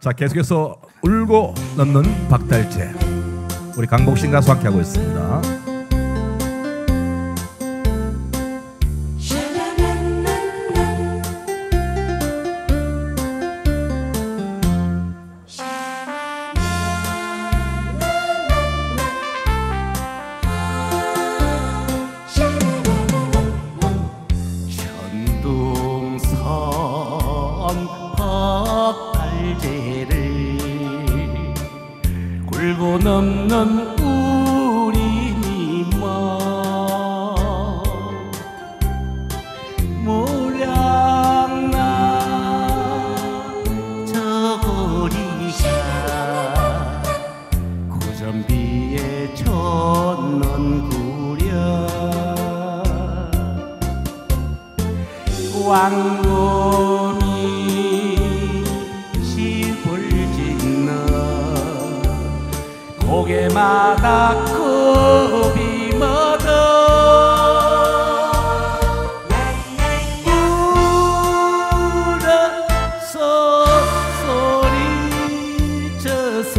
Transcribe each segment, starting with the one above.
자 계속해서 울고 넘는 박달재 우리 강복신 가수 함께하고 있습니다. 굴고 넘는 우리 이마 모량나 저고리샤. 고전비에 촌넌 구려. 왕금 고개마다 겁이 묻어. 울어서 소리쳐서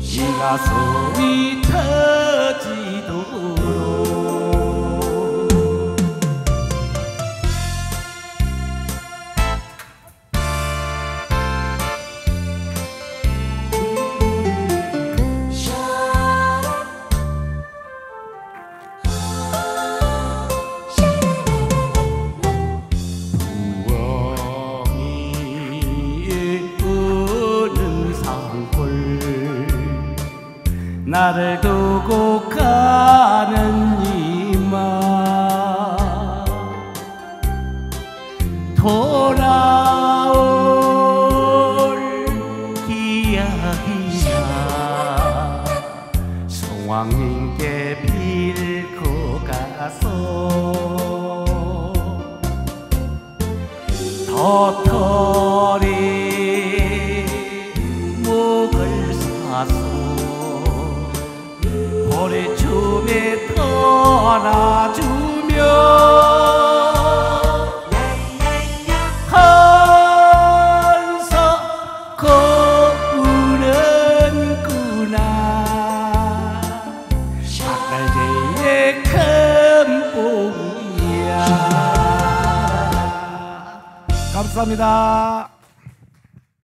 이 가슴이 터지도 나를 두고 가는 이마 돌아올 기약이야. 성왕님께 빌고 가서 도토 감사합니다.